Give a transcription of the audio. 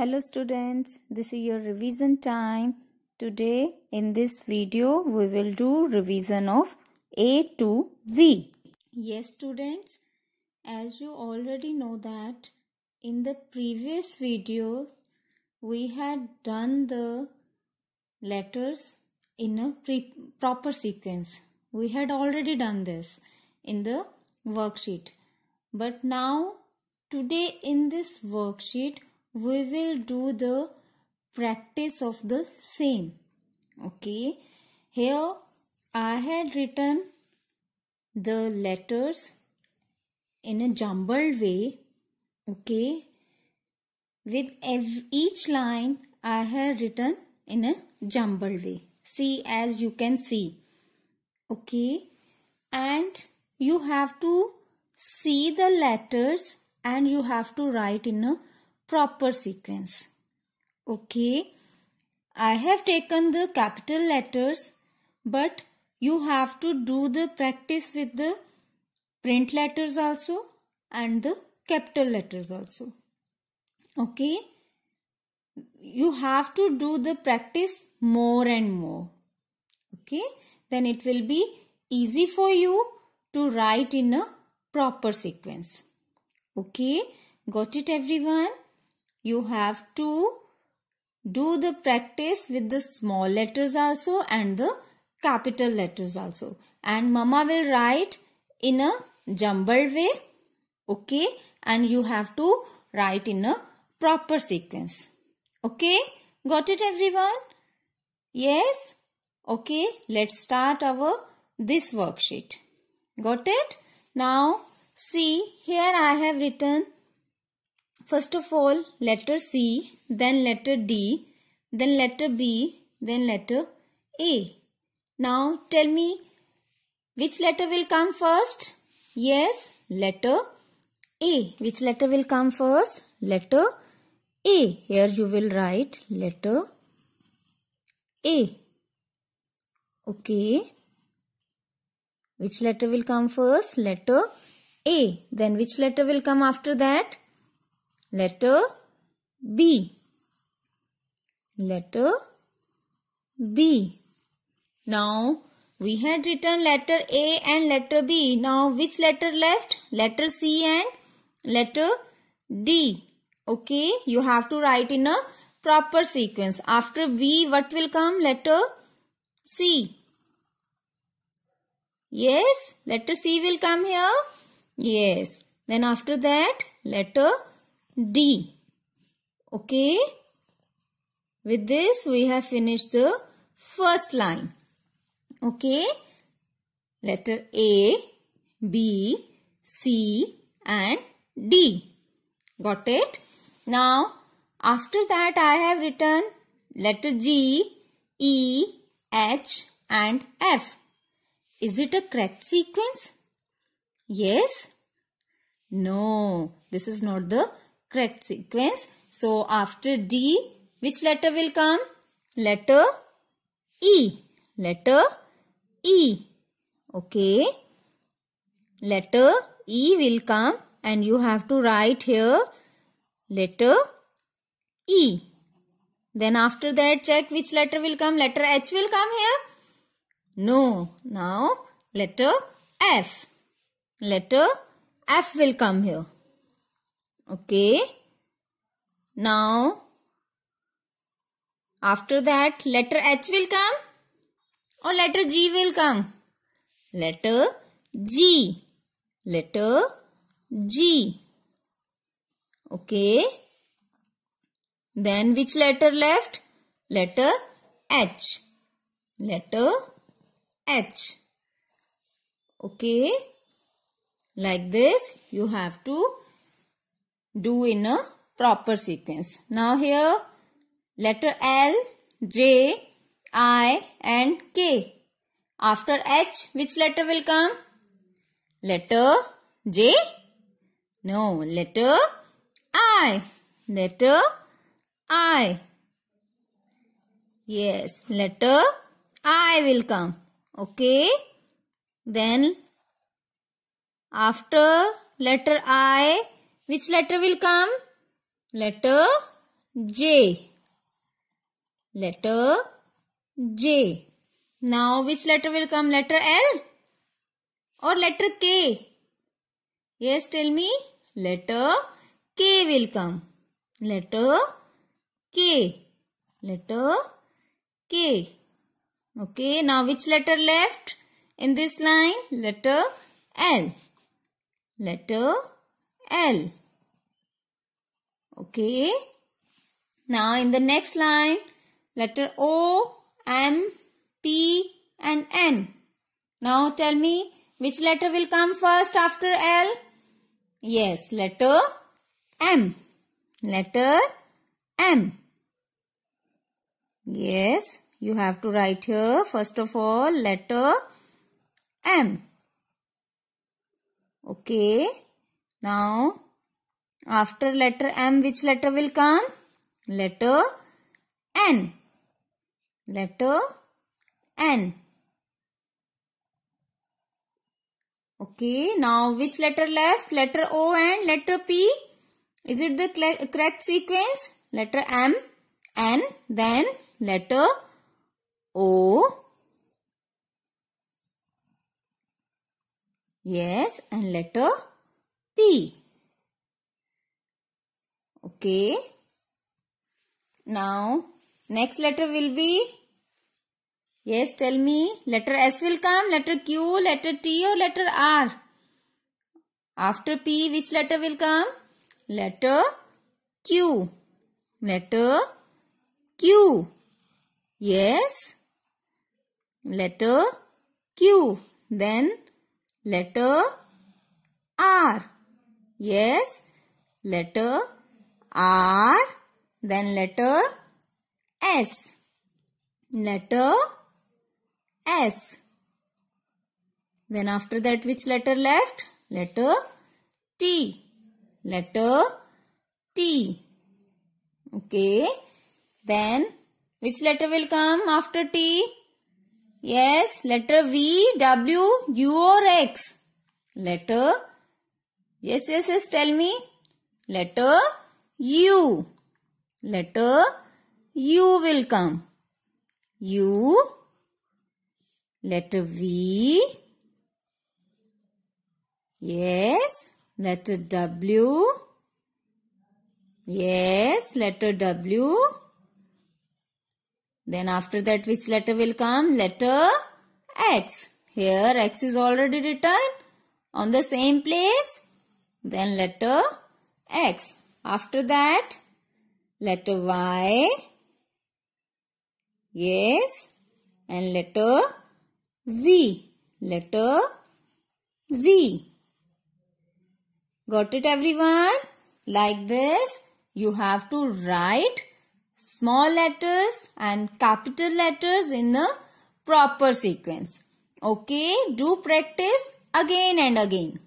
Hello students, this is your revision time. Today in this video we will do revision of A to Z. Yes students, as you already know that in the previous video we had done the letters in a pre- proper sequence. We had already done this in the worksheet. But now today in this worksheet we will do the practice of the same. Okay. Here i had written the letters in a jumbled way. Okay. With each line i have written in a jumbled way. See as you can see. Okay. And you have to see the letters and you have to write in a proper sequence. Okay, I have taken the capital letters, but you have to do the practice with the print letters also and the capital letters also. Okay, you have to do the practice more and more. Okay, then it will be easy for you to write in a proper sequence. Okay, got it everyone? You have to do the practice with the small letters also and the capital letters also. And mama will write in a jumbled way okay? And you have to write in a proper sequence okay? Got it everyone? Yes? Okay let's start our this worksheet. Got it? Now see here i have written First of all, letter C, then letter D, then letter B, then letter A. Now tell me which letter will come first? Yes, letter A. Which letter will come first? Letter A. Here you will write letter A. Okay. Which letter will come first? Letter A. Then which letter will come after that? Letter B. Letter B. Now we had written letter A and letter B. Now which letter left? Letter C and letter D. Okay, you have to write in a proper sequence. After B, what will come? Letter C. Yes, letter C will come here. Yes. Then after that, letter D. Okay. With this we have finished the first line. Okay. Letter A, B, C and D. Got it? Now after that I have written letter G, E, H and F. Is it a correct sequence? Yes? No, this is not the correct sequence. So after D, which letter will come? Letter E. Letter E. Okay. Letter E will come and you have to write here letter E. Then after that check which letter will come. Letter H will come here. No. Now letter F. Letter F will come here. Okay. Now, after that, letter H will come or letter G will come? Letter G. Letter G. Okay. Then which letter left? Letter H. Letter H. Okay. Like this, you have to do in a proper sequence. Now here letter L, J, I and K. After H which letter will come? Letter J? No, letter I. Letter I. Yes, letter I will come. Okay. Then after letter I which letter will come? Letter J. Letter J. Now which letter will come? Letter L or letter K? Yes, tell me. Letter K will come. Letter K. Letter K. Okay, now which letter left in this line? Letter L. Letter L. Okay. Now in the next line, letter O, M, P and N. Now tell me which letter will come first after L? Yes, letter M. Letter M. Yes, you have to write here first of all letter M. Okay. Now, after letter M, which letter will come? Letter N. Letter N. Okay, now which letter left? Letter O and letter P. Is it the correct sequence? Letter M, N, then letter O. Yes, and letter P. Okay. Now, next letter will be Yes, tell me. Letter S will come, letter Q, letter T or letter R? After P, which letter will come? Letter Q. Letter Q. Yes. Letter Q. Then letter R. Yes. Letter R. Then letter S. Letter S. Then after that which letter left? Letter T. Letter T. Okay. Then which letter will come after T? Yes, letter V, W, U or X. Letter. Yes, yes, yes, tell me. Letter U. Letter U will come. U. Letter V. Yes. Letter W. Yes. Letter W. Then after that which letter will come? Letter X. Here X is already written on the same place. Then letter X. After that letter Y. Yes. And letter Z. Letter Z. Got it everyone? Like this, you have to write small letters and capital letters in the proper sequence. Okay, do practice again and again.